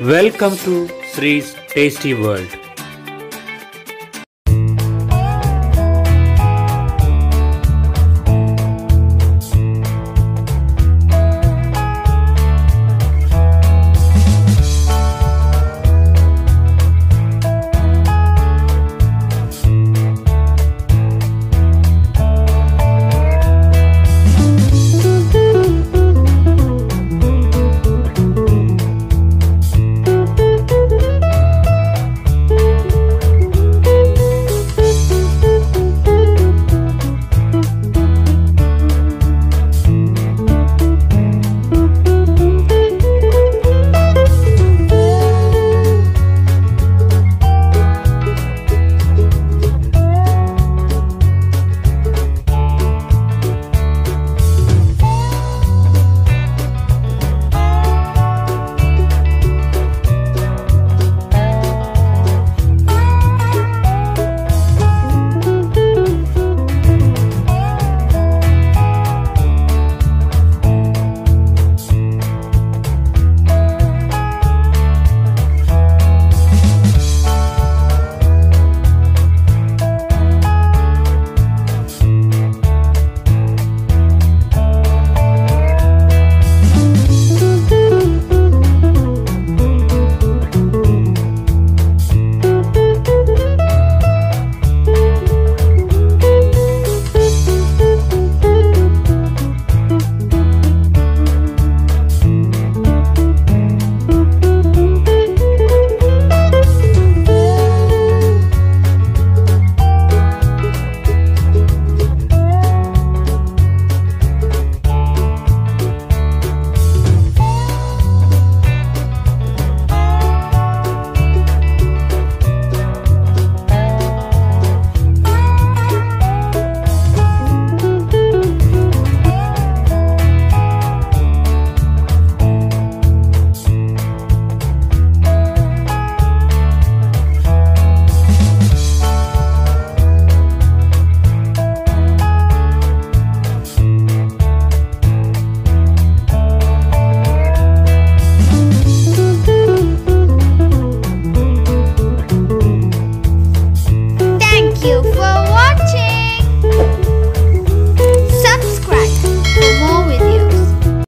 Welcome to Sri's Tasty World.